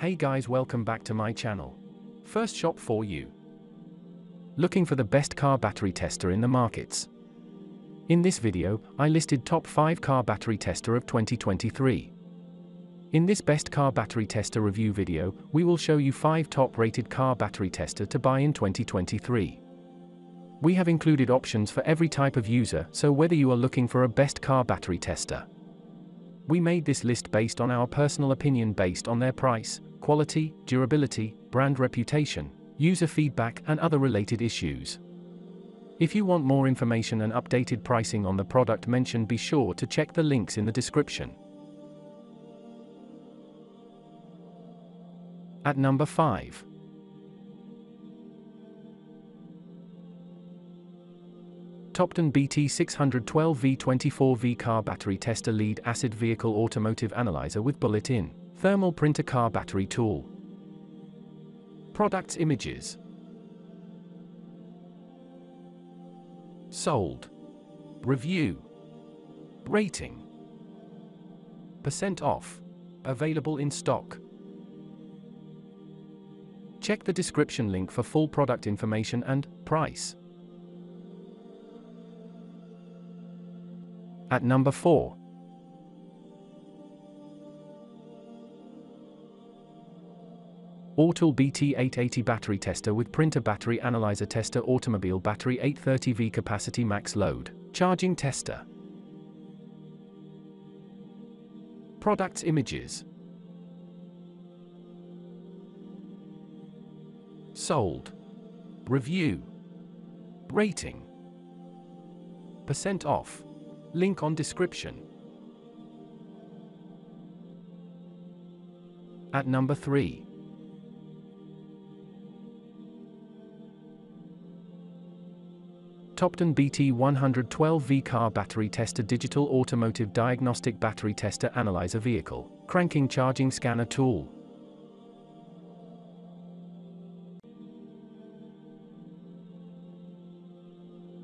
Hey guys welcome back to my channel. First shop for you. Looking for the best car battery tester in the markets. In this video, I listed top 5 car battery tester of 2023. In this best car battery tester review video, we will show you 5 top rated car battery tester to buy in 2023. We have included options for every type of user, so whether you are looking for a best car battery tester. We made this list based on our personal opinion based on their price, quality, durability, brand reputation, user feedback and other related issues. If you want more information and updated pricing on the product mentioned be sure to check the links in the description. At number 5. TOPDON BT612 V24V car battery tester lead acid vehicle automotive analyzer with bullet-in thermal printer car battery tool. Products images. Sold. Review. Rating. Percent off. Available in stock. Check the description link for full product information and price. At number 4. AUTOOL BT880 battery tester with printer battery analyzer tester automobile battery 830V capacity max load, charging tester. Products images. Sold. Review. Rating. Percent off. Link on description. At number 3. TOPDON BT112V car battery tester digital automotive diagnostic battery tester analyzer vehicle, cranking charging scanner tool.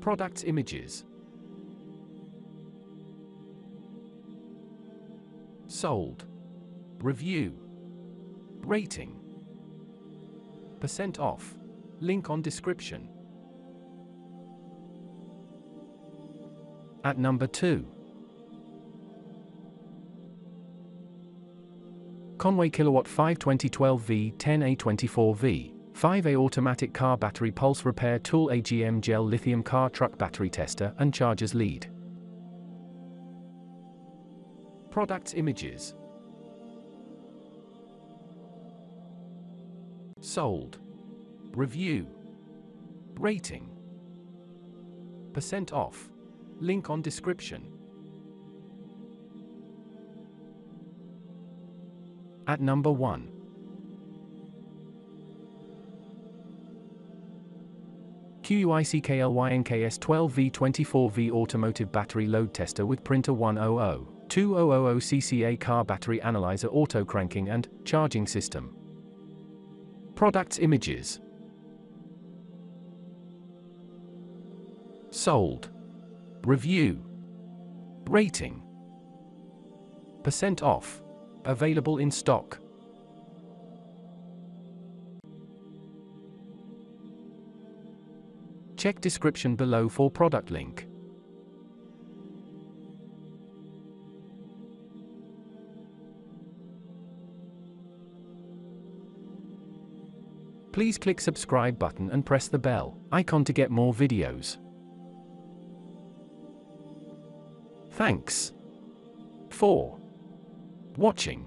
Products images. Sold. Review. Rating. Percent off. Link on description. At number 2. KONNWEI Kilowatt 5 2012V 10A24V 5A automatic car battery pulse repair tool AGM gel lithium car truck battery tester and chargers lead. Products images. Sold. Review. Rating. Percent off. Link on description. At number 1. QUICKLYNKS12V24V Automotive Battery Load Tester with Printer 100, 2000 CCA Car Battery Analyzer Auto Cranking and Charging System. Products Images Sold Review. Rating. Percent off. Available in stock. Check description below for product link. Please click subscribe button and press the bell icon to get more videos. Thanks for watching.